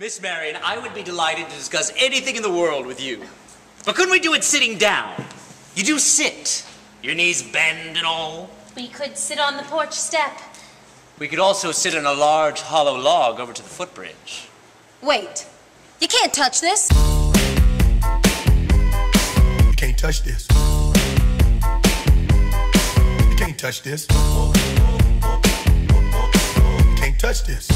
Miss Marion, I would be delighted to discuss anything in the world with you. But couldn't we do it sitting down? You do sit. Your knees bend and all. We could sit on the porch step. We could also sit on a large hollow log over to the footbridge. Wait. You can't touch this. You can't touch this. You can't touch this. You can't touch this.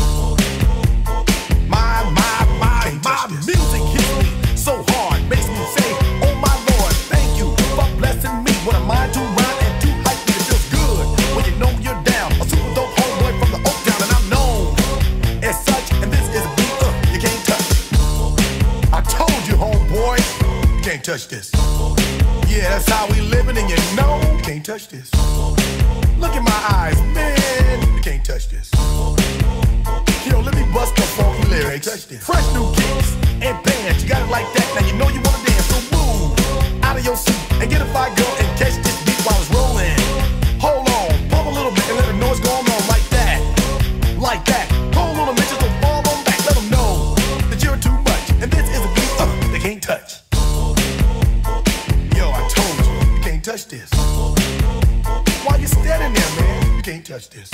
My, music hits me so hard, makes me say, Oh my Lord, thank you for blessing me. What am I to rhyme and to hype me? It feels good when you know you're down. A super dope homeboy from the Oak Town, and I'm known as such. And this is a beat uh, you can't touch. I told you, homeboy, you can't touch this. Yeah, that's how we living, and you know you can't touch this. Look in my eyes, man, you can't touch this. Yo, let me bust the funky lyrics. Fresh new You can't touch this.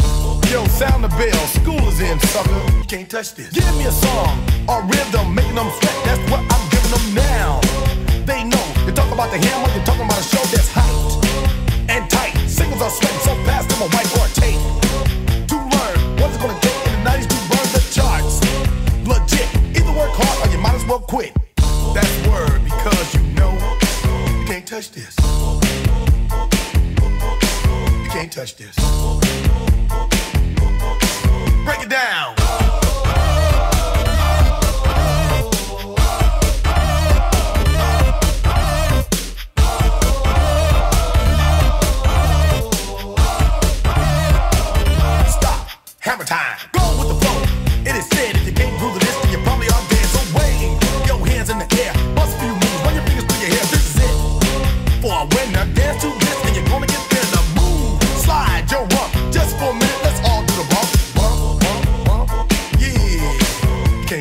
Yo, sound the bell. School is in, sucker. You can't touch this. Give me a song or rhythm, making them sweat. That's what I'm giving them now. They know. You talk about the hammer, you're talking about a show that's hyped and tight. Singles are sweating so fast, them a tape. To learn what's it gonna take in the 90s to burn the charts. Legit. Either work hard or you might as well quit. That's word because you know you can't touch this. Can't touch this. Break it down. Stop. Hammer time.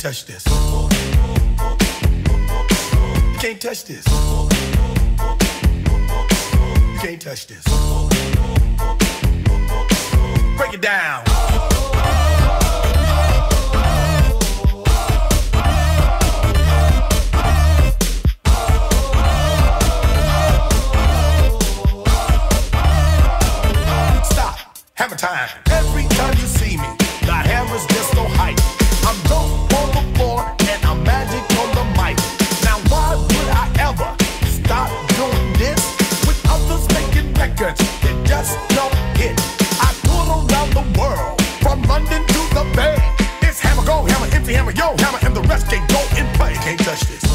Can't touch this. You can't touch this. You can't touch this. Break it down. Stop. Time. Every time just don't hit? I tour around the world from London to the Bay. It's hammer go, hammer MC, hammer yo, hammer, and the rest can go and play. Can't can't touch this.